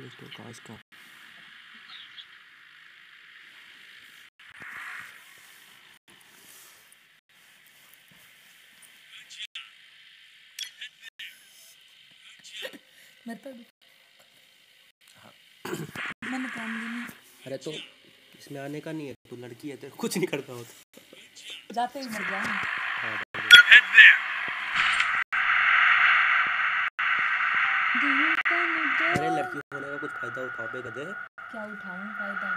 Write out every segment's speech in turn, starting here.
Play store का इसका मेरे पे मैंने काम नहीं अरे तो इसमें आने का नहीं है तू लड़की है तेरे कुछ नहीं करता होता। जाते ही मर गया हूँ। हाँ दिल तन दो- अरे लड़की होने का कुछ फ़ायदा उठा पे गधे क्या उठाऊं फ़ायदा?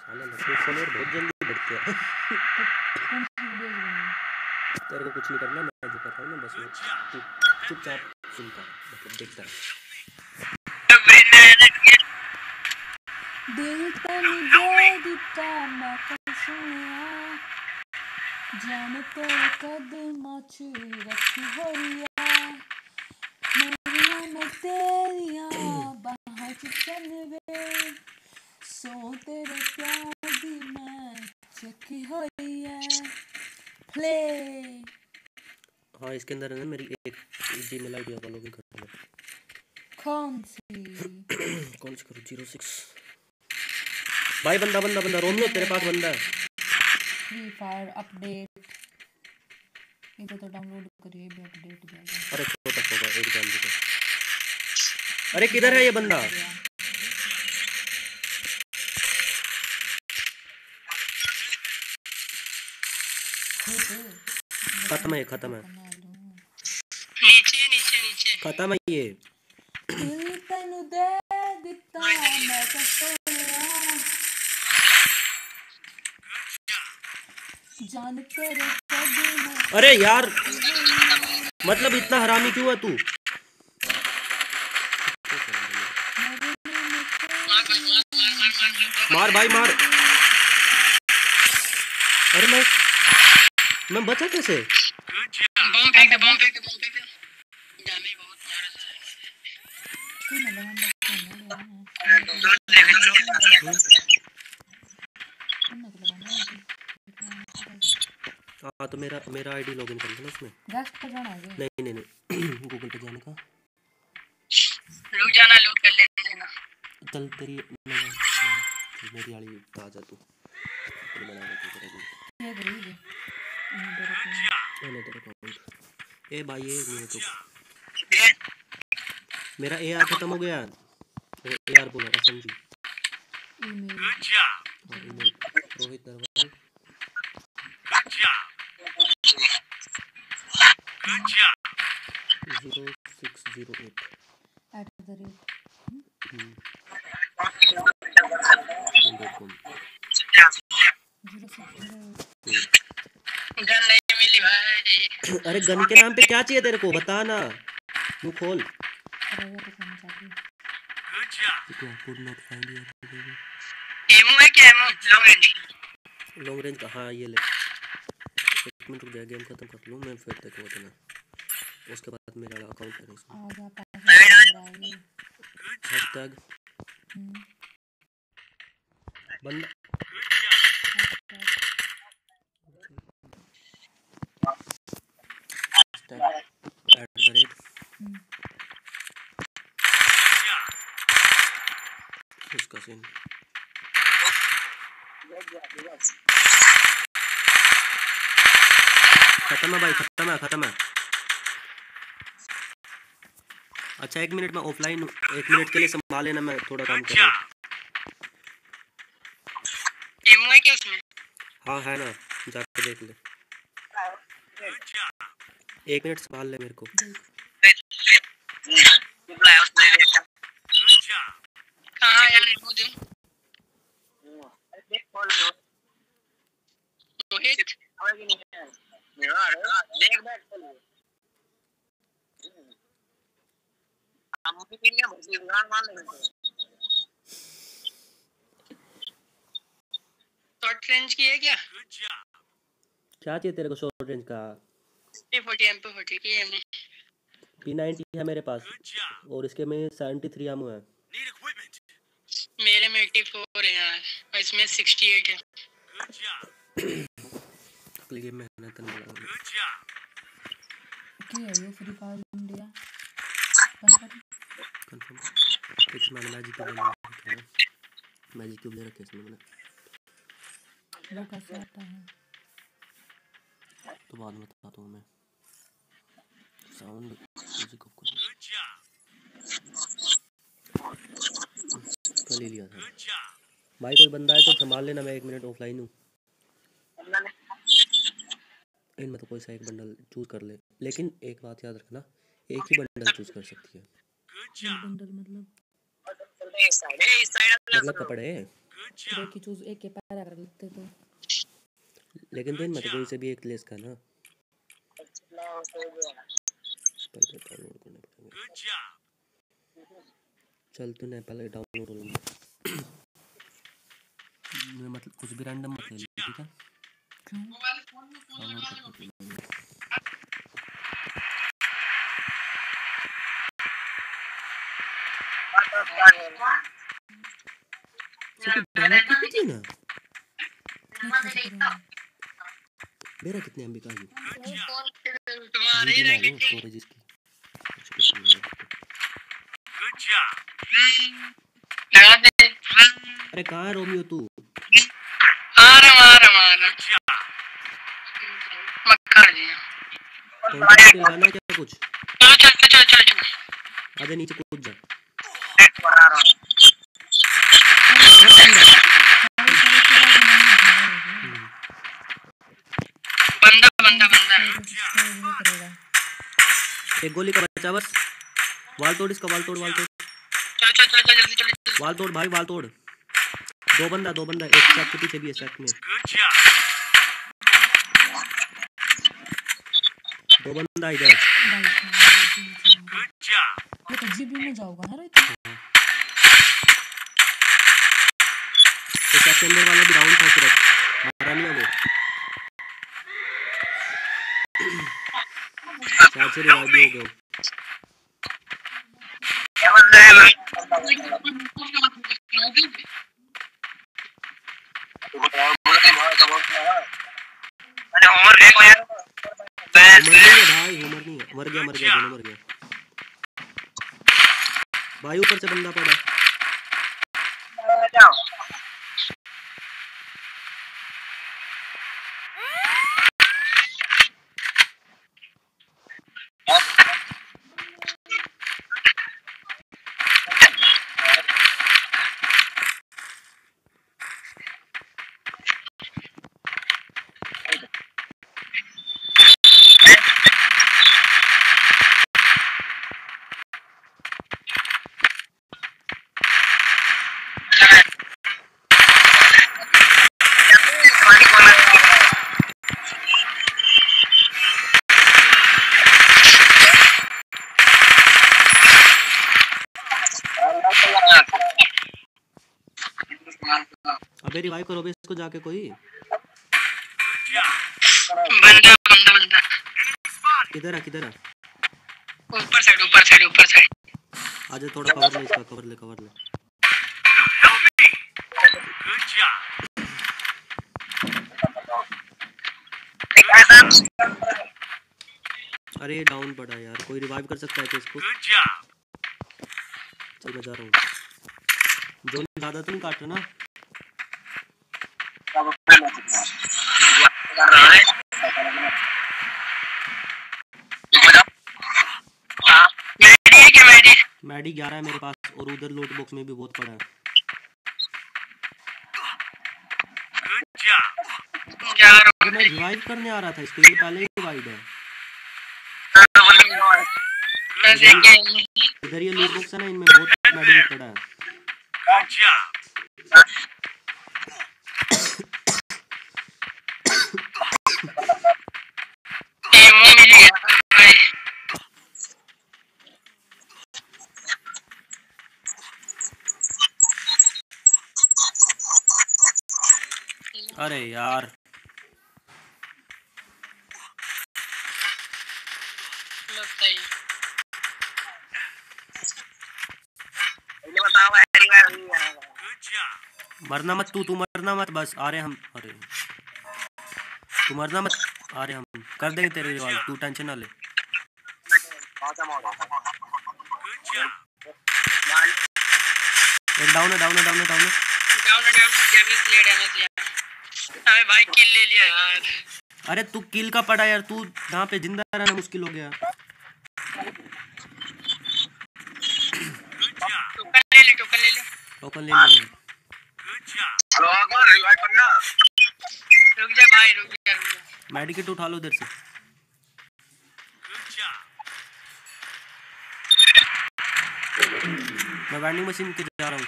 साले लड़के फॉलोअर बहुत जल्दी बढ़ते हैं तो कौन सी वीडियोस बनाऊँ तेरे को कुछ नहीं करना मैं जो कर रहा हूँ ना बस तू चुपचाप सुनता मतलब देखता रह। दिल तन दे दिता मैं कल सुनिया जान तेरे कदमां च रखी होइया। मेरियाँ मैं तेरियाँ बाहां च चलवे सो तेरे प्यार दी मैं चकी होई है प्ले हाँ इसके अंदर है ना मेरी एक जी मेल आई डी का लॉगिन कर दो कौन सी? कौन सी करूँ? ज़ीरो सिक्स भाई बंदा बंदा बंदा रोमियो तेरे पास बंदा है। फ्री फायर अपडेट इधर तो डाउनलोड करिए भी अपडेट जाएगा। अरे छोटा होगा एक दे। अरे किधर है ये बंदा? खत्म है खत्म है। नीचे नीचे नीचे। खत्म है ये। अरे यार मतलब इतना हरामी क्यों है तू? मार भाई मार। अरे मैं मैं बचा कैसे? बम फेंक दे बम फेंक दे बम फेंक दे जाने ही तू लगा मेरा मेरा आईडी लॉगिन कर लेना उसमें। है नहीं नहीं नहीं। गूगल पे जाने का। रुक जाना लूट कर लेने चल तेरी है को तेरा अकाउंट ए भाई ये मेरे तो। मेरा ए आर खत्म हो गया। ए आर बोला S M G email email Rohit Narwal zero six zero eight the rate dot com zero six gun नहीं मिली भाई अरे गन के नाम पे क्या चाहिए तेरे को? बता ना। मुँह खोल। रहेगा तो है क्या ammo long range long range का हाँ ये ले। एक मिनट रुक जा गेम खत्म कर लूँ मैं फिर तेरे को बताना उसके बाद मेरा अकाउंट इसमें। आ जा पैसा हैशटैग हम्म। बंदा हैशटैग एट द रेट हम्म उसका सीन खत्म है भाई खत्म है खत्म है अच्छा एक मिनट में ऑफलाइन एक मिनट के लिए संभाल लेना मैं थोड़ा काम कर रहा हूँ है क्या उसमें हाँ है ना जाके देख ले। एक मिनट संभाल ले मेरे को। कहाँ यार एमो दे रोहित? देख। बैठ हम भी पी लिया भूसी दुकान मान लेंगे शॉर्ट रेंज की है क्या? क्या चाहिए तेरे को शॉर्ट रेंज का? ए फोर्टी एम पे फोर्टी की है पी नाइनटी है मेरे पास। और इसके में सेवेंटी थ्री एमओ है मेरे में एट्टी फोर है यार और इसमें सिक्सटी एट है। अगली गेम में है तन बोला की है ये फ्री फायर इंडिया सा कंफर्म एक मैंने मैजिक क्यूब ले रखा है? मैजिक क्यूब ले रखे इसमें मैंने। वो कैसे आता है? तो बाद में बताता हूँ मैं। साउंड कल ही लिया था। भाई कोई बंदा है तो संभाल लेना मैं एक मिनट ऑफलाइन हूँ। इनमें तो कोई सा एक बंडल चूज़ कर ले। लेकिन एक बात याद रखना एक ही बंडल चूज़ कर सकती है। बंडल मतलब? मतलब कपड़े एक ही चूज़ एक के पैरा कर लेते तो। लेकिन तो इनमें तो कोई से भी एक लेस का ना। पहले डाउनलोड करना पड़ेगा। चल तूने पहले डाउनलोड कर लूँगा मैं मतलब कुछ भी रैंडम मत ले ले, ठीक है? क्यों डाउनलोड करके ले लेना। सब डाउनलोड कर दी ना नहीं कर रहा मेरा कितने एमबी का है? तुम्हारे जी रह बना लो लगा दे अरे कहाँ है रोमियो तू? आ रहा आ रहा आ रहा जी लगाना क्या कुछ? चलो चल चल चल चल नीचे कूद जा। बंदा बंदा बंदा। एक गोली का बचा बस। वाल तोड़ इसका वाल तोड़ वाल तोड़। चलो चलो चलो चलो जल्दी चलो वाल तोड़ भाई वाल तोड़। दो बंदा दो बंदा एक सेट के पीछे भी है सेट में। दो बंदा इधर। ये तो जीबी में जाओगा ना रे तो सेट के अंदर वाला भी राउंड था सिर्फ़। मारा नहीं है वो। शायद से रिवाइव हो गया देखो यार मर भाई उमर नहीं है मर गया मर गया दोनों मर गया। भाई ऊपर से बंदा पड़ा। अबे रिवाइव करो बे इसको जाके कोई। बंदा बंदा बंदा। किधर है किधर है? ऊपर साइड ऊपर साइड ऊपर साइड आजा थोड़ा कवर ले इसका कवर ले कवर ले। अरे डाउन पड़ा यार। कोई रिवाइव कर सकता है क्या इसको? चल मैं जा रहा हूँ। जोन ज़्यादा तो नहीं काट रहा ना। मेडी ग्यारह है मेरे पास, और उधर लोट बॉक्स में भी बहुत पड़ा है। मैं रिवाइव करने आ रहा था, इसको ये पहले ही रिवाइव है। इधर ये लूट बॉक्स है ना, इनमें बहुत मैडी पड़ा है टीमों मिल गया भाई अरे यार। मरना मत तू तू मरना मत, बस, आ रहे हम, अरे। तू मरना मत, आ रहे हम, कर देंगे तेरे रिवाइव तू टेंशन ना ले। डाउन है डाउन है डाउन है डाउन है। डाउन डाउन डैमेज लिया डैमेज लिया अबे भाई किल ले लिया यार अरे तू किल का पड़ा यार तू यहाँ पे ज़िंदा रहना मुश्किल हो गया। टोकन ले ले टोकन ले ले। टोकन ले लिया। मैं रुक जा भाई रुक जा रुक जा। मेडिकेट उठा लो इधर से। मैं वेंडिंग मशीन के जा रहा हूँ।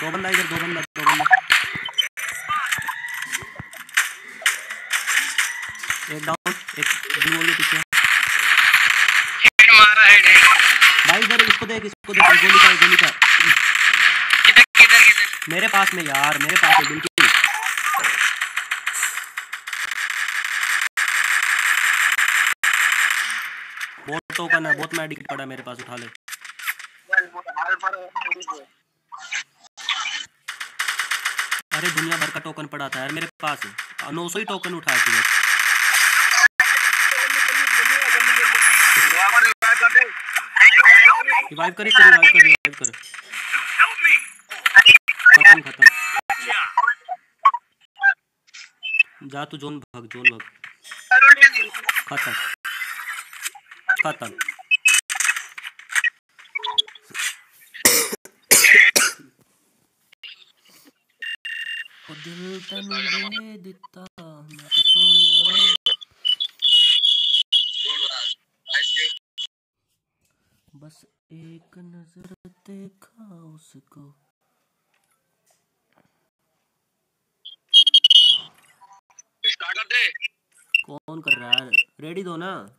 दो बंदा इधर दो बंदा दो बंदा। एक डाउन एक ब्लू वाले पीछे हेड मारा हेड भाई इधर इसको देख इसको देख गोली का गोली का किधर किधर किधर? मेरे पास में यार मेरे पास है बिल्कुल। बहुत टोकन है बहुत मेडिकेट पड़ा मेरे पास उठा ले। अरे दुनिया भर का टोकन पड़ा था यार मेरे पास। नौ सौ ही टोकन उठाया तुझे रिवाइव करे कर रिवाइव कर रिवाइव कर। खत्म खत्म। जा तू जोन भाग जोन भाग। खत्म। खत्म। दिल तैनू दे दित्ता मैं तो सोनिया बस एक नज़र देखा उसको। कौन कर रहा है? रेडी दो ना।